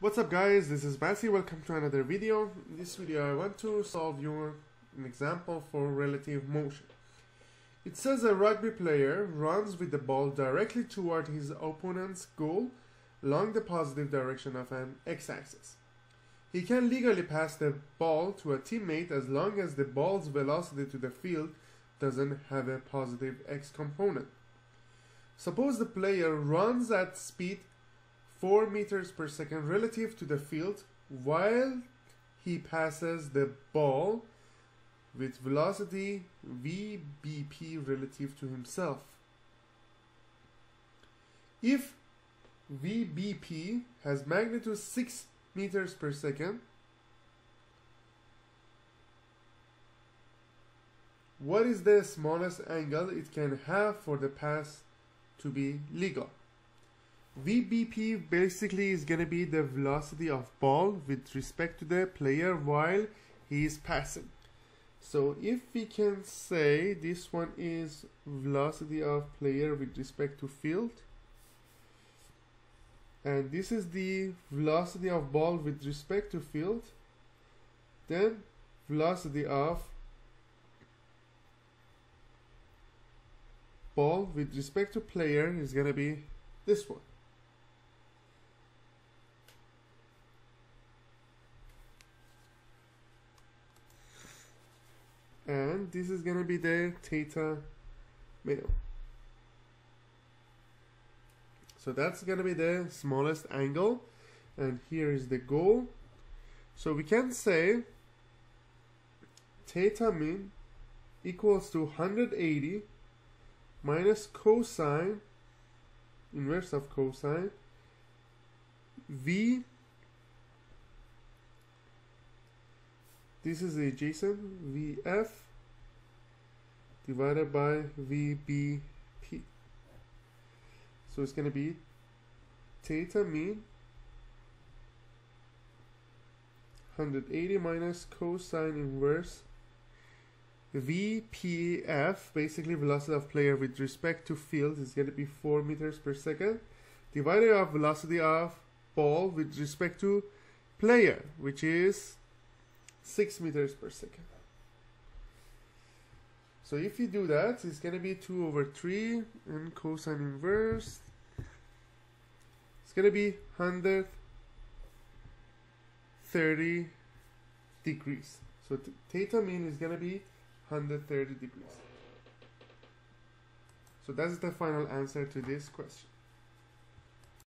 What's up guys, this is Matthew, welcome to another video. In this video I want to solve you an example for relative motion. It says a rugby player runs with the ball directly toward his opponent's goal along the positive direction of an x-axis. He can legally pass the ball to a teammate as long as the ball's velocity to the field doesn't have a positive x component. Suppose the player runs at speed 4 meters per second relative to the field while he passes the ball with velocity vbp relative to himself. If vbp has magnitude 6 meters per second, what is the smallest angle it can have for the pass to be legal? VBP basically is going to be the velocity of ball with respect to the player while he is passing. So if we can say this one is velocity of player with respect to field and this is the velocity of ball with respect to field then velocity of ball with respect to player is going to be this one and this is gonna be the theta min. So that's gonna be the smallest angle and here is the goal. So we can say theta min equals to 180 minus cosine inverse of cosine v this is the adjacent VF divided by VBP. So it's going to be theta mean 180 minus cosine inverse VPF, basically velocity of player with respect to field is going to be 4 meters per second, divided of velocity of ball with respect to player, which is 6 meters per second. So if you do that, it's going to be 2 over 3 and cosine inverse. It's going to be 130 degrees. So theta mean is going to be 130 degrees. So that's the final answer to this question.